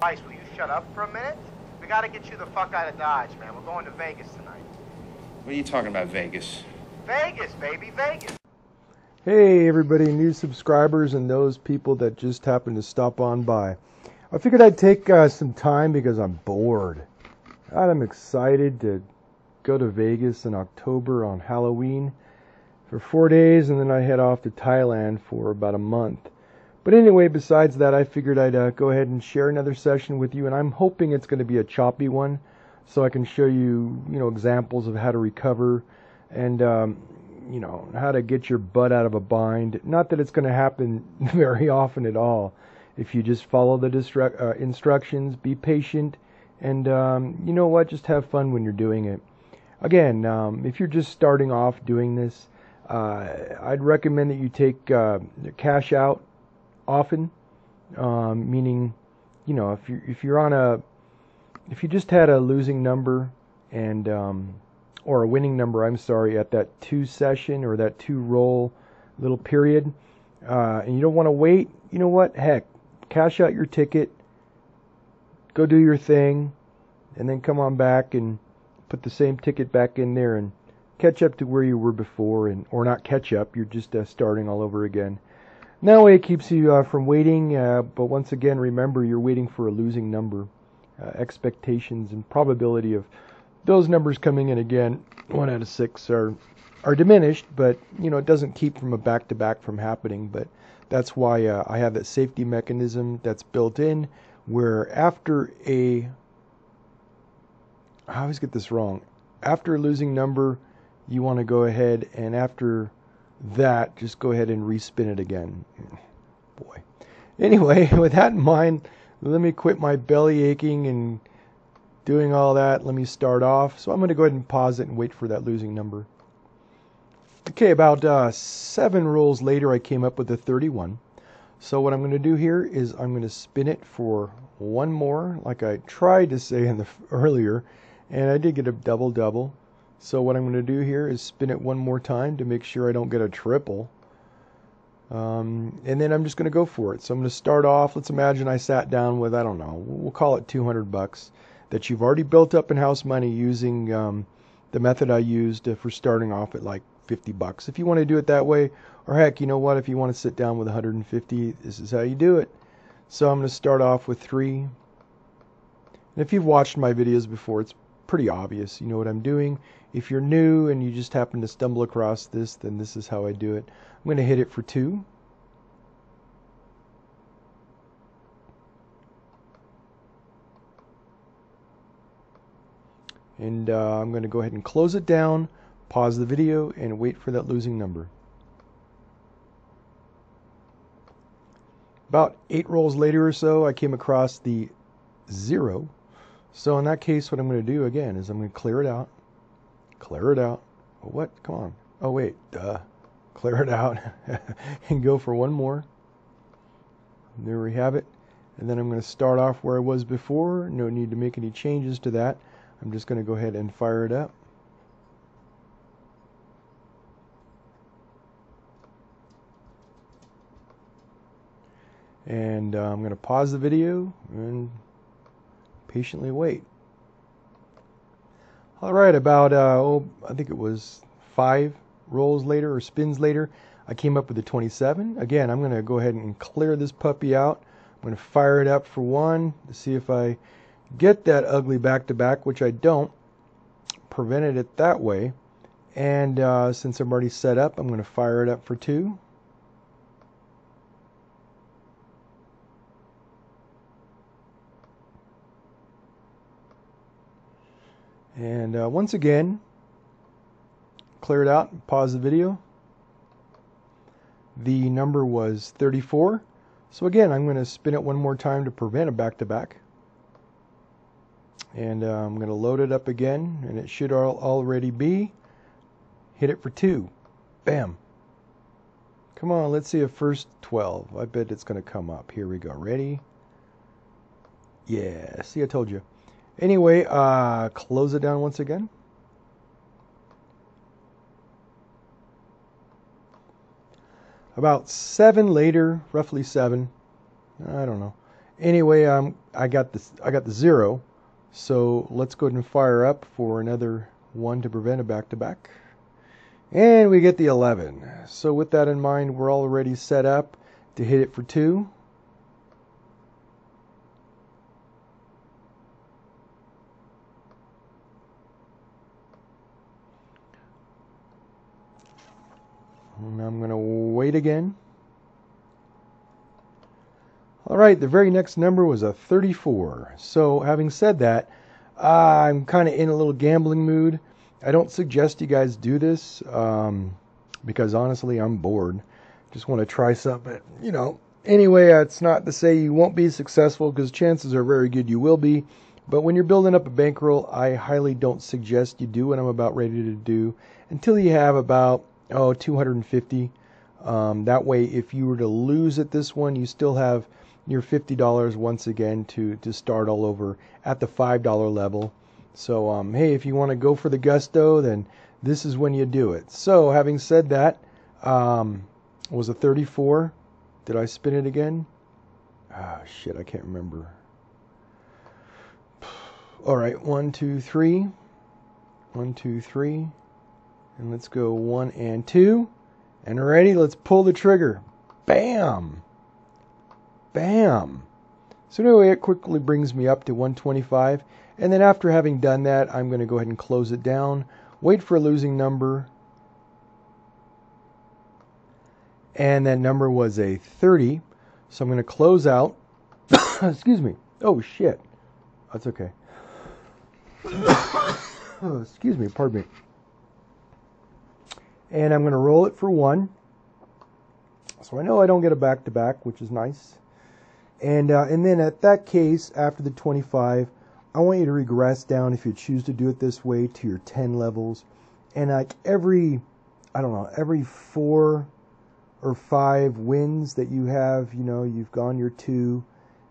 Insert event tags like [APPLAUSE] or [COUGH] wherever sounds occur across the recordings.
Vice, will you shut up for a minute? We gotta get you the fuck out of Dodge, man. We're going to Vegas tonight. What are you talking about, Vegas? Vegas, baby, Vegas. Hey, everybody, new subscribers and those people that just happened to stop on by. I figured I'd take uh, some time because I'm bored. I'm excited to go to Vegas in October on Halloween for four days, and then I head off to Thailand for about a month. But anyway, besides that, I figured I'd uh, go ahead and share another session with you, and I'm hoping it's going to be a choppy one, so I can show you, you know, examples of how to recover and, um, you know, how to get your butt out of a bind. Not that it's going to happen [LAUGHS] very often at all. If you just follow the distru- uh, instructions, be patient, and um, you know what, just have fun when you're doing it. Again, um, if you're just starting off doing this, uh, I'd recommend that you take uh, cash out often, um, meaning, you know, if you if you're on a if you just had a losing number and um, or a winning number, I'm sorry, at that two session or that two roll little period, uh, and you don't want to wait, you know what? Heck, cash out your ticket, go do your thing, and then come on back and put the same ticket back in there and catch up to where you were before, and or not catch up, you're just uh, starting all over again. That way it keeps you uh, from waiting, uh, but once again, remember you're waiting for a losing number. Uh, expectations and probability of those numbers coming in again, one out of six, are are diminished, but you know it doesn't keep from a back to back from happening. But that's why uh, I have that safety mechanism that's built in, where after a I always get this wrong. After a losing number, you want to go ahead and after that, just go ahead and respin it again. Boy. Anyway, [LAUGHS] with that in mind, let me quit my belly aching and doing all that. Let me start off. So I'm going to go ahead and pause it and wait for that losing number. Okay, about uh, seven rolls later, I came up with a 31. So what I'm going to do here is I'm going to spin it for one more, like I tried to say in the [LAUGHS] earlier, and I did get a double double. So what I'm going to do here is spin it one more time to make sure I don't get a triple. Um, and then I'm just going to go for it. So I'm going to start off. Let's imagine I sat down with I don't know, we'll call it 200 bucks that you've already built up in house money using um, the method I used for starting off at like 50 bucks. If you want to do it that way, or heck, you know what? If you want to sit down with 150, this is how you do it. So I'm going to start off with three. And if you've watched my videos before, it's pretty obvious. You know what I'm doing. If you're new and you just happen to stumble across this, then this is how I do it. I'm going to hit it for two. And uh, I'm going to go ahead and close it down, pause the video, and wait for that losing number. About eight rolls later or so, I came across the zero. So in that case, what I'm going to do again is I'm going to clear it out, clear it out. What? Come on. Oh, wait. Duh. Clear it out [LAUGHS] and go for one more. There we have it. And then I'm going to start off where I was before. No need to make any changes to that. I'm just going to go ahead and fire it up. And uh, I'm going to pause the video and patiently wait. All right, about, uh, oh, I think it was five rolls later or spins later, I came up with a 27. Again, I'm going to go ahead and clear this puppy out. I'm going to fire it up for one to see if I get that ugly back to back, which I don't. Prevented it that way. And uh, since I'm already set up, I'm going to fire it up for two. And uh, once again, clear it out, pause the video. The number was 34. So again, I'm going to spin it one more time to prevent a back-to-back. And uh, I'm going to load it up again, and it should al already be. Hit it for two. Bam. Come on, let's see a first 12. I bet it's going to come up. Here we go. Ready? Yeah, see, I told you. Anyway, uh, close it down once again. About seven later, roughly seven, I don't know, Anyway, um, I got. I got the zero. So let's go ahead and fire up for another one to prevent a back-to-back. And we get the 11. So with that in mind, we're already set up to hit it for two. And I'm going to wait again. All right, the very next number was a 34. So, having said that, I'm kind of in a little gambling mood. I don't suggest you guys do this um, because honestly, I'm bored. Just want to try something, you know. Anyway, it's not to say you won't be successful because chances are very good you will be. But when you're building up a bankroll, I highly don't suggest you do what I'm about ready to do until you have about oh 250. Um, that way, if you were to lose at this one, you still have your $50 once again to to start all over at the $5 level. So, um, hey, if you want to go for the gusto, then this is when you do it. So, having said that, um, was a 34. Did I spin it again? Ah, shit, I can't remember. All right, one, two, three. One, two, three. And let's go one and two. And ready, let's pull the trigger. Bam! Bam! So anyway, it quickly brings me up to 125. And then after having done that, I'm going to go ahead and close it down. Wait for a losing number. And that number was a 30. So I'm going to close out. [COUGHS] Excuse me. Oh, shit. That's okay. [COUGHS] Excuse me. Pardon me. And I'm going to roll it for one. So I know I don't get a back to back, which is nice. And uh, and then at that case, after the 25, I want you to regress down if you choose to do it this way to your 10 levels. And like every, I don't know, every four or five wins that you have, you know, you've gone your two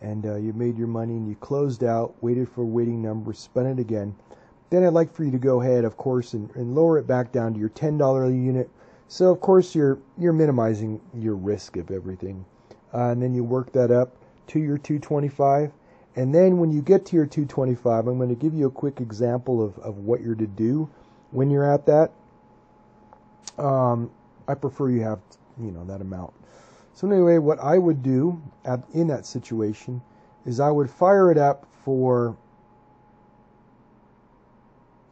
and uh, you made your money and you closed out, waited for a waiting number, spun it again. Then I'd like for you to go ahead, of course, and, and lower it back down to your $10 unit. So of course you're you're minimizing your risk of everything, uh, and then you work that up to your 225. And then when you get to your 225, I'm going to give you a quick example of, of what you're to do when you're at that. Um, I prefer you have, you know, that amount. So anyway, what I would do at, in that situation is I would fire it up for,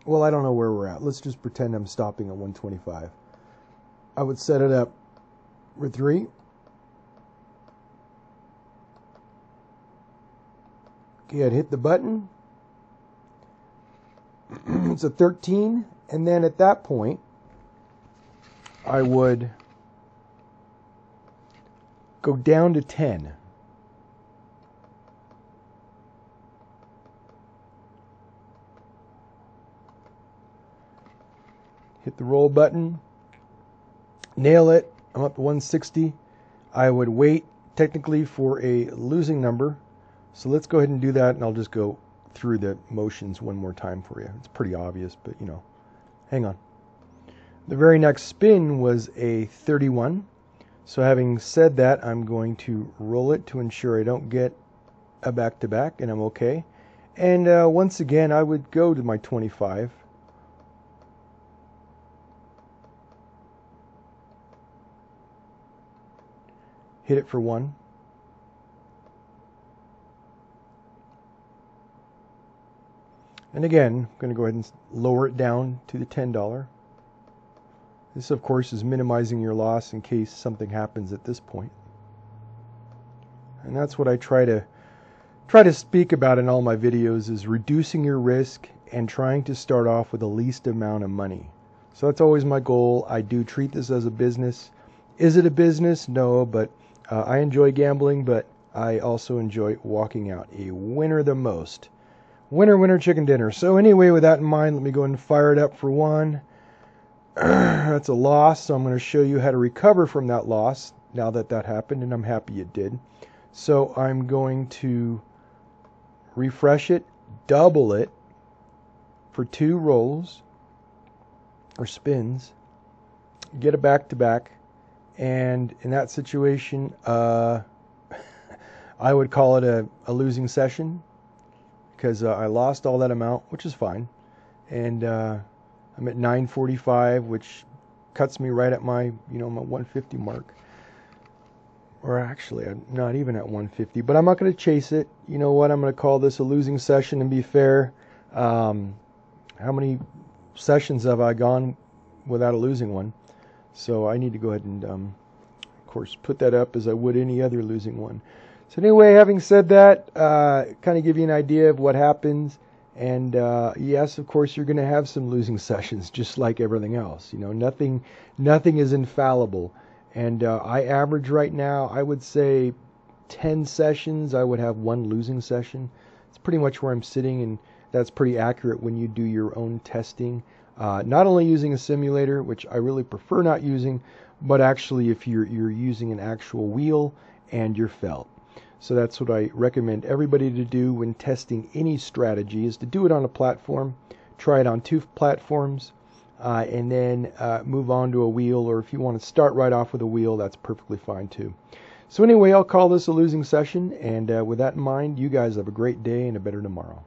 well, I don't know where we're at. Let's just pretend I'm stopping at 125. I would set it up for three. Okay, I'd hit the button. [CLEARS THROAT] it's a 13. And then at that point, I would go down to 10. Hit the roll button. Nail it. I'm up to 160. I would wait technically for a losing number so let's go ahead and do that, and I'll just go through the motions one more time for you. It's pretty obvious, but you know, hang on. The very next spin was a 31. So having said that, I'm going to roll it to ensure I don't get a back-to-back, and I'm okay. And uh, once again, I would go to my 25. Hit it for one. And again, I'm going to go ahead and lower it down to the $10. This, of course, is minimizing your loss in case something happens at this point. And that's what I try to try to speak about in all my videos is reducing your risk and trying to start off with the least amount of money. So that's always my goal. I do treat this as a business. Is it a business? No, but uh, I enjoy gambling, but I also enjoy walking out a winner the most. Winner, winner, chicken dinner. So anyway, with that in mind, let me go and fire it up for one. [CLEARS THROAT] That's a loss, so I'm going to show you how to recover from that loss now that that happened, and I'm happy it did. So I'm going to refresh it, double it for two rolls or spins, get a back to back, and in that situation, uh, [LAUGHS] I would call it a, a losing session because uh, I lost all that amount, which is fine. And uh, I'm at 945, which cuts me right at my, you know, my 150 mark. Or actually, I'm not even at 150, but I'm not going to chase it. You know what? I'm going to call this a losing session and be fair. Um, how many sessions have I gone without a losing one? So I need to go ahead and, um, of course, put that up as I would any other losing one. So anyway, having said that, uh, kind of give you an idea of what happens. And uh, yes, of course, you're going to have some losing [LAUGHS] sessions, just like everything else. You know, nothing, nothing is infallible. And uh, I average right now, I would say, 10 sessions. I would have one losing session. It's pretty much where I'm sitting, and that's pretty accurate when you do your own testing. Uh, not only using a simulator, which I really prefer not using, but actually if you're you're using an actual wheel and your felt. So that's what I recommend everybody to do when testing any strategy is to do it on a platform, try it on two platforms, uh, and then uh, move on to a wheel. Or if you want to start right off with a wheel, that's perfectly fine too. So anyway, I'll call this a losing session. And uh, with that in mind, you guys have a great day and a better tomorrow.